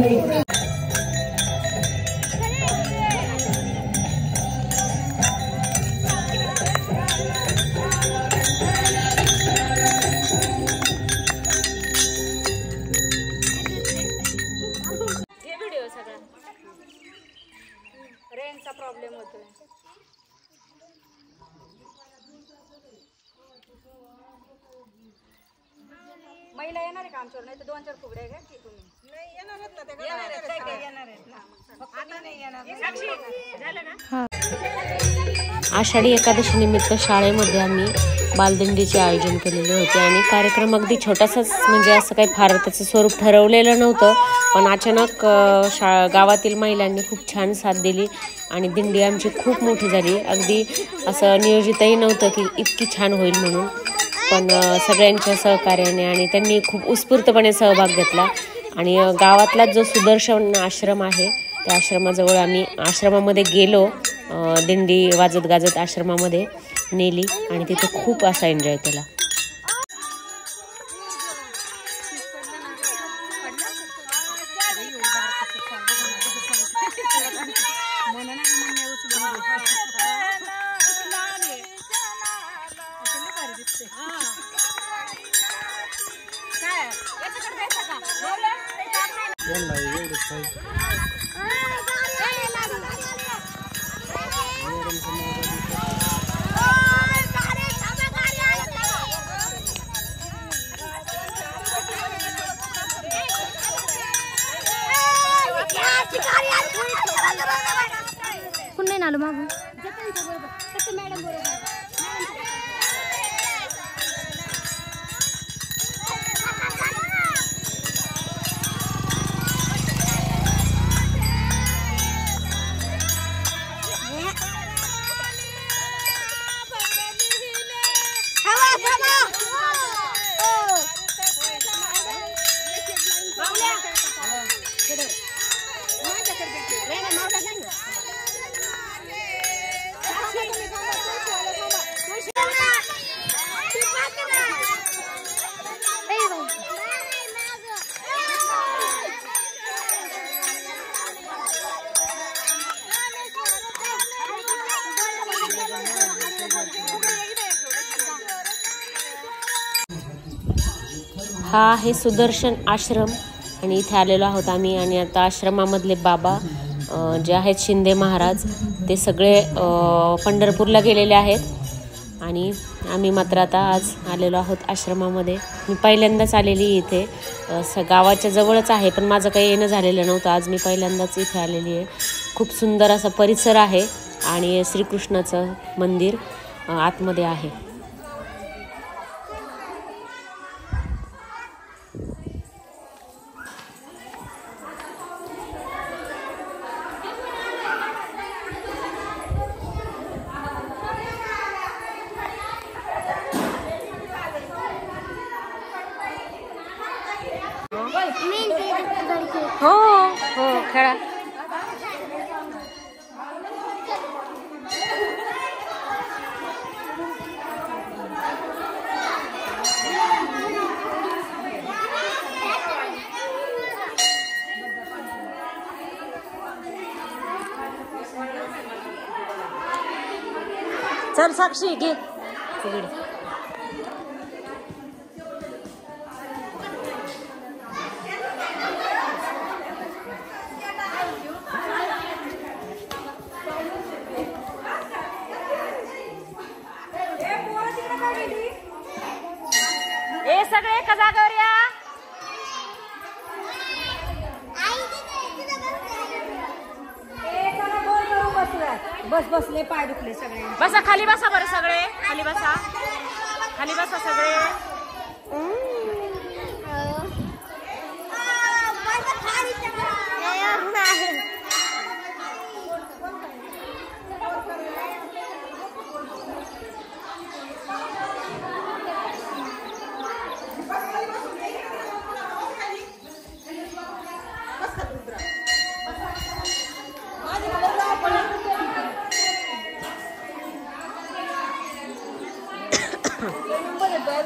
Video रेंजचा problem होतोय. महिला येणार आहे का आमच्यावर? नाही तर दोन चार फुगड्या घ्या की तुम्ही. येणार आहेत, काय काय येणार आहेत ना. आता नाही येणार. झालं ना? आषाढी एकादशी निमित्त शाळेमध्ये आम्ही बालदिंडीचे आयोजन केलेले होते आणि कार्यक्रम अगदी छोटासाच म्हणजे असं काही फार त्याचं स्वरूप ठरवलेलं नव्हतं पण अचानक अ, शा गावातील महिलांनी खूप छान साथ दिली आणि दिंडी आमची खूप मोठी झाली. अगदी असं नियोजितही नव्हतं की इतकी छान होईल म्हणून. पण सगळ्यांच्या सहकार्याने आणि त्यांनी खूप उत्स्फूर्तपणे सहभाग घेतला. आणि गावातलाच जो सुदर्शन आश्रम आहे त्या आश्रमाजवळ आम्ही आश्रमामध्ये गेलो दिंडी वाजत गाजत आश्रमामध्ये नेली आणि तिथे खूप असा एन्जॉय केला. कोण नाही आलो मागून हा आहे सुदर्शन आश्रम. आणि इथे आलेलो आहोत आम्ही. आणि आता आश्रमामधले बाबा जे आहेत शिंदे महाराज ते सगळे पंढरपूरला गेलेले आहेत. आणि आम्ही मात्र आता आज आलेलो आहोत आश्रमामध्ये. मी पहिल्यांदाच आलेली इथे. स गावाच्या जवळच आहे पण माझं काही येणं झालेलं नव्हतं. आज मी पहिल्यांदाच इथे आलेली आहे. खूप सुंदर असा परिसर आहे. आणि श्रीकृष्णाचं मंदिर आतमध्ये आहे. हो खेळा चल साक्षी घे सगळे एका जागावर या बस बसले पाय दुखले सगळे बसा खाली बसा बरं सगळे. खाली बसा खाली बसा सगळे.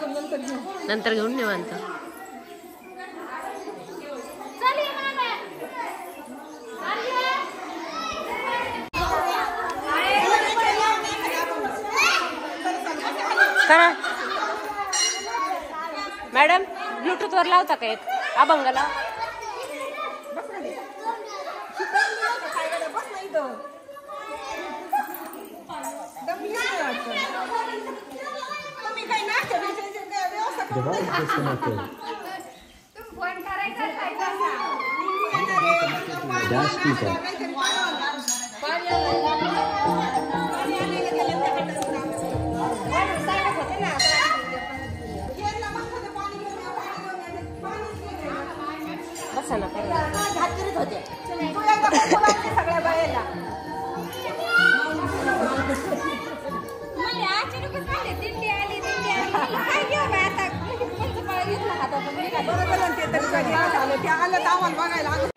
नंतर घेऊन निवांत. करा. मॅडम ब्लूटूथ वर लावता का एक? अभंगाला बसा ना करा. सगळ्या बायाला. बरोबर आहे तरी कधी आलं ते आलं तर आम्हाला बघायला